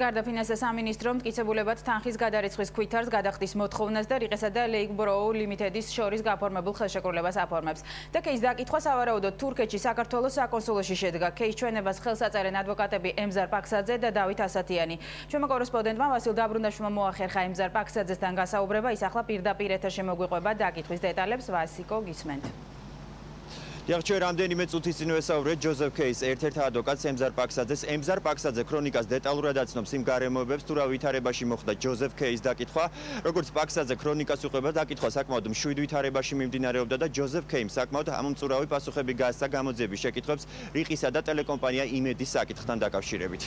გარდა ფინანსთა სამინისტრომ მტკიცებულებად თანხის გადარიცხვის ქვითარს გადახდის მოთხოვნას და რიყესა და ლეიკბროუ ლიმიტედის შორის გაფორმებულ ხელშეკრულებას აფორმებს. და კეის დაკითხვა სავარაუდოდ თურქეთში საქართველოს საკონსულოში შედგა. კეის ჩვენებას ხელს აწერენ ადვოკატები ემზარ პაქსაძე და დავით ასათიანი. ჩვენმა კორესპონდენტმა ვასილ დაბრუნდაშვილმა მოახერხა ემზარ პაქსაძესთან გასაუბრება. ის ახლა პირდაპირ ეთერში მოგვიყვება დაკითხვის დეტალებს. ვასიკო გისმენთ. დიახჩე რამდენიმე წუთის წინ ვესაუბრეთ ჯოზეფ კეის ერთ-ერთ ადვოკატს ემზარ პაქსაძეს ემზარ პაქსაძე ქრონიკას დეტალურად აცნობს იმ გარემოებებს თუ რა ვითარებაში მოხდა ჯოზეფ კეის დაკითხვა როგორც პაქსაძე ქრონიკას უყვება დაკითხვა საკმაოდ მშვიდ ვითარებაში მიმდინარეობდა და ჯოზეფ კეიმ საკმაოდ ამომწურავი პასუხები გაასცა გამოძიების შეკითხვებს რიყისა და ტელეკომპანია იმედის საკითხთან დაკავშირებით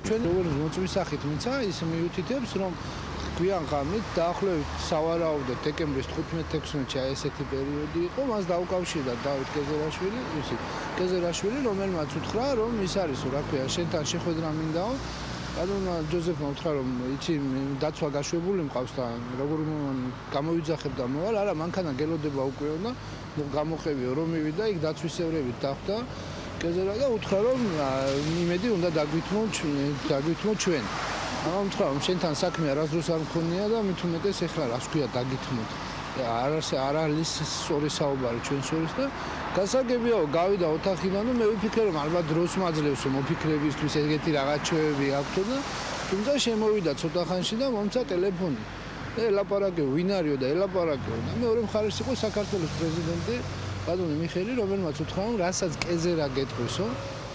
ჩვენ როგორც მოწვის სახით მიცა ის მიუთითებს რომ გვიან ღამით დაახლოებით სავარაუდოდ დეკემბრის 15-16-ში აი ესეთი პერიოდი იყო მას დაუკავშირდა დავით კეზერაშვილი ისი კეზერაშვილი რომელმაც უთხრა რომ ის არის რა ქვია შენთან შეხვედრა მინდაო ანუ ჯოზეფმა უთხრა რომ იცი დაცვა გაშვებული მყავს და როგორ გამოვიძახებ და მოვალ არა მანქანა გელოდება უკვე და გამოყევიო რომ მივიდა იქ დაცვისევრებით დახვდა კეზერა და უთხრა რომ იმედი უნდა დაგვითმო დაგვითმო ჩვენ. უთხრა რომ შენთან საქმე არასდროს არ მქონია და მით უმეტეს ეხლა რას ქვია დაგითმოთ. არა არა ლის სწორი საუბარი ჩვენ შორის და გასაგებია გავიდა ოთახიდან და მე ვიფიქრე რომ ალბათ დროს მაძლევს მოფიქრებისთვის ეგეთი რაღაცები აქვს და თუმცა შემოვიდა ცოტა ხანში და მომცა ტელეფონი. ელაპარაკე ვინ არისო და ელაპარაკე და მეორე მხარეს იყო საქართველოს პრეზიდენტი ბატონი მიხელი რომელმაც უთხრა რომ რასაც კეზერა გეტყვისო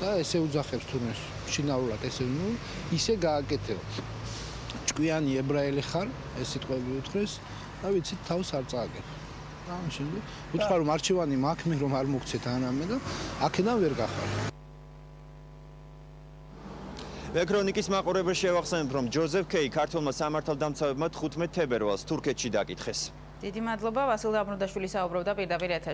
და ესე უძახებს თურმე შინაურად ესე ნუ ისე გააკეთეო ჭკვიანი ებრაელი ხარ ეს სიტყვები უთხრეს და ვიცი თავს არ წააგებ. ამ შემდი უთხრა რომ არჩევანი მაქვს რომ არ მოგცეთ ანამე და აქედან ვერ გახარ. ეკრონიკის მაყურებელს შევახსენებ რომ ჯოზეფ კეი ქართულმა სამართალდამცავებმა 15 თებერვალს თურქეთში დაკითხეს. დიდი მადლობა ვასილ დაბრუნდაშვილი საუბრობდა პირდაპირ ეთერში